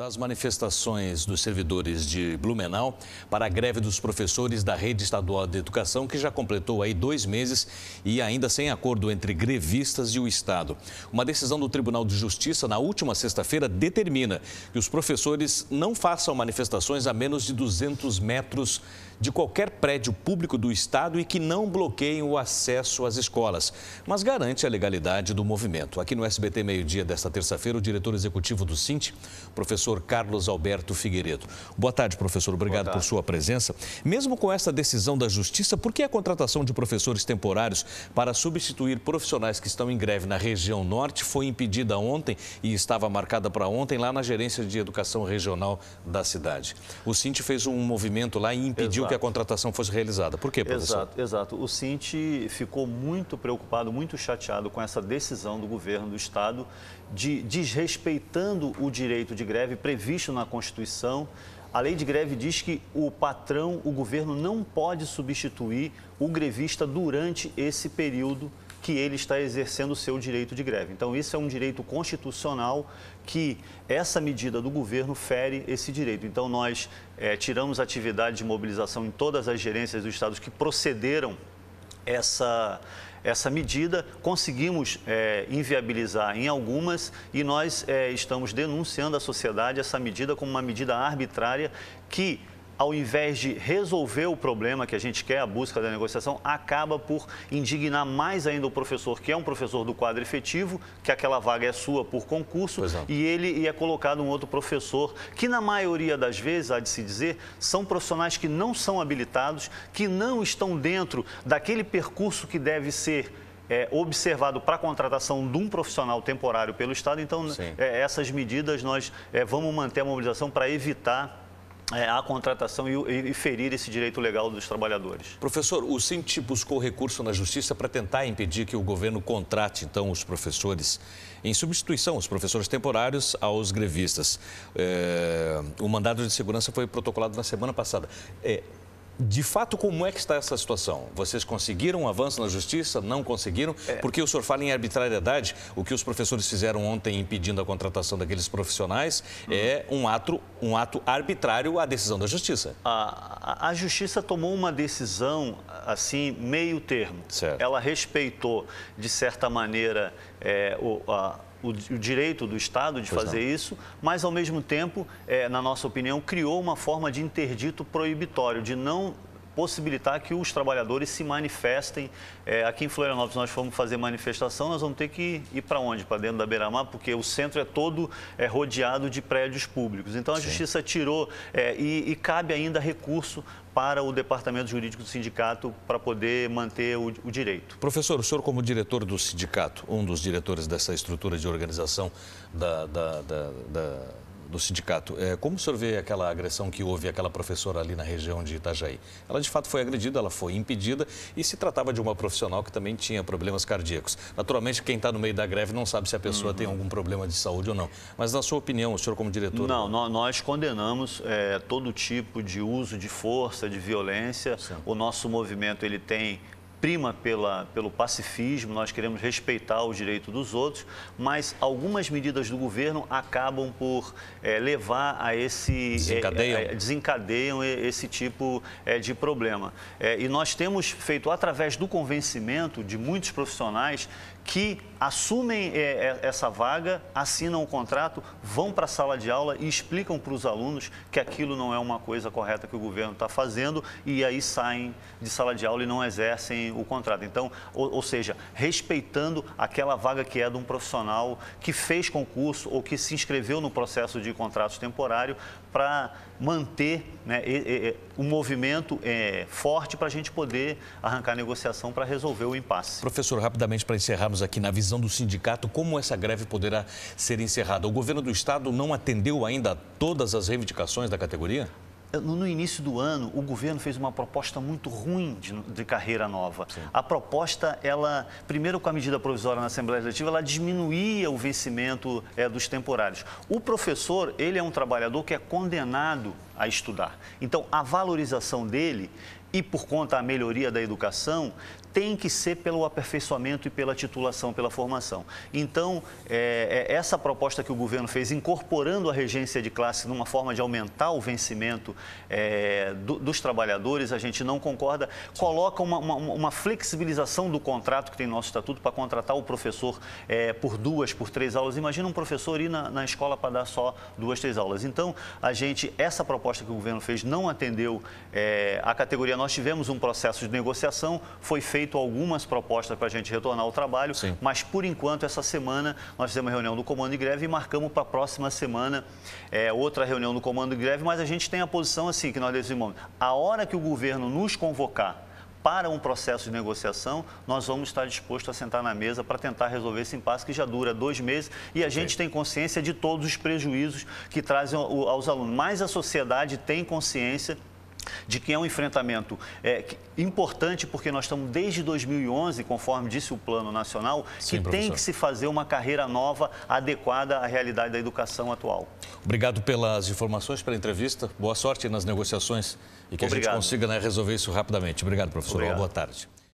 das manifestações dos servidores de Blumenau para a greve dos professores da rede estadual de educação, que já completou aí dois meses e ainda sem acordo entre grevistas e o Estado. Uma decisão do Tribunal de Justiça na última sexta-feira determina que os professores não façam manifestações a menos de 200 metros de qualquer prédio público do Estado e que não bloqueiem o acesso às escolas, mas garante a legalidade do movimento. Aqui no SBT Meio-Dia desta terça-feira, o diretor executivo do Cint, professor Carlos Alberto Figueiredo. Boa tarde, professor. Obrigado tarde. por sua presença. Mesmo com essa decisão da Justiça, por que a contratação de professores temporários para substituir profissionais que estão em greve na região norte foi impedida ontem e estava marcada para ontem lá na Gerência de Educação Regional da cidade? O Cint fez um movimento lá e impediu que a contratação fosse realizada. Por quê, professor? Exato, exato. O Cinti ficou muito preocupado, muito chateado com essa decisão do governo do Estado de desrespeitando o direito de greve previsto na Constituição. A lei de greve diz que o patrão, o governo, não pode substituir o grevista durante esse período que ele está exercendo o seu direito de greve. Então, isso é um direito constitucional que essa medida do governo fere esse direito. Então, nós é, tiramos atividade de mobilização em todas as gerências dos estados que procederam essa, essa medida, conseguimos é, inviabilizar em algumas e nós é, estamos denunciando à sociedade essa medida como uma medida arbitrária que ao invés de resolver o problema que a gente quer, a busca da negociação, acaba por indignar mais ainda o professor, que é um professor do quadro efetivo, que aquela vaga é sua por concurso, é. e ele é colocado um outro professor, que na maioria das vezes, há de se dizer, são profissionais que não são habilitados, que não estão dentro daquele percurso que deve ser é, observado para a contratação de um profissional temporário pelo Estado. Então, é, essas medidas nós é, vamos manter a mobilização para evitar é, a contratação e, e, ferir esse direito legal dos trabalhadores. Professor, o Cinti buscou recurso na Justiça para tentar impedir que o governo contrate, então, os professores em substituição, os professores temporários aos grevistas. É, o mandado de segurança foi protocolado na semana passada. É, de fato, como é que está essa situação? Vocês conseguiram um avanço na justiça? Não conseguiram? É. Porque o senhor fala em arbitrariedade. O que os professores fizeram ontem impedindo a contratação daqueles profissionais uhum. é um ato, um ato arbitrário à decisão da justiça. A, a justiça tomou uma decisão, assim, meio termo. Certo. Ela respeitou, de certa maneira, é, o, a, o, o, direito do Estado de pois fazer não. isso, mas, ao mesmo tempo, é, na nossa opinião, criou uma forma de interdito proibitório, de não possibilitar que os trabalhadores se manifestem. É, aqui em Florianópolis nós fomos fazer manifestação, nós vamos ter que ir para onde? Para dentro da Beira-Mar, porque o centro é todo é, rodeado de prédios públicos. Então a Sim. Justiça tirou é, e, e, cabe ainda recurso para o Departamento Jurídico do Sindicato para poder manter o, o direito. Professor, o senhor como diretor do sindicato, um dos diretores dessa estrutura de organização da, da, da, da do sindicato. É, como o senhor vê aquela agressão que houve àquela professora ali na região de Itajaí? Ela de fato foi agredida, ela foi impedida e se tratava de uma profissional que também tinha problemas cardíacos. Naturalmente, quem está no meio da greve não sabe se a pessoa uhum. tem algum problema de saúde ou não. Mas na sua opinião, o senhor como diretor... Não, nós condenamos é, todo tipo de uso de força, de violência. Sim. O nosso movimento ele tem prima pela, pelo pacifismo, nós queremos respeitar o direito dos outros, mas algumas medidas do governo acabam por é, levar a esse. Desencadeiam. É, desencadeiam esse tipo de problema. E nós temos feito, através do convencimento de muitos profissionais, que assumem é, é, essa vaga, assinam o contrato, vão para a sala de aula e explicam para os alunos que aquilo não é uma coisa correta que o governo está fazendo e aí saem de sala de aula e não exercem o contrato. Então, ou, ou, seja, respeitando aquela vaga que é de um profissional que fez concurso ou que se inscreveu no processo de contrato temporário para manter né, o movimento é, forte para a gente poder arrancar negociação para resolver o impasse. Professor, rapidamente para encerrarmos aqui, na visão do sindicato, como essa greve poderá ser encerrada? O governo do Estado não atendeu ainda a todas as reivindicações da categoria? no início do ano, o governo fez uma proposta muito ruim de, de carreira nova. Sim. A proposta, ela, primeiro com a medida provisória na Assembleia Legislativa, ela diminuía o vencimento é, dos temporários. O professor, ele é um trabalhador que é condenado a estudar. Então, a valorização dele e por conta da melhoria da educação, tem que ser pelo aperfeiçoamento e pela titulação, pela formação. Então, é, é, essa proposta que o governo fez, incorporando a regência de classe numa forma de aumentar o vencimento é, do, dos trabalhadores, a gente não concorda, coloca uma, uma, uma, flexibilização do contrato que tem no nosso estatuto para contratar o professor é, por duas, por três aulas. Imagina um professor ir na, na escola para dar só duas, três aulas. Então, a gente, essa proposta que o governo fez não atendeu é, a categoria. Nós tivemos um processo de negociação, foi feito algumas propostas para a gente retornar ao trabalho, Sim. mas por enquanto, essa semana, nós fizemos uma reunião do comando de greve e marcamos para a próxima semana é, outra reunião do comando de greve, mas a gente tem a posição assim, que nós decidimos, a hora que o governo nos convocar para um processo de negociação, nós vamos estar dispostos a sentar na mesa para tentar resolver esse impasse que já dura dois meses e a gente Sim. tem consciência de todos os prejuízos que trazem aos alunos. Mas a sociedade tem consciência de que é um enfrentamento é, importante porque nós estamos desde 2011, conforme disse o Plano Nacional, Sim, que professor. tem que se fazer uma carreira nova adequada à realidade da educação atual. Obrigado pelas informações, pela entrevista. Boa sorte nas negociações e que Obrigado. a gente consiga né, resolver isso rapidamente. Obrigado, professor. Obrigado. Boa tarde.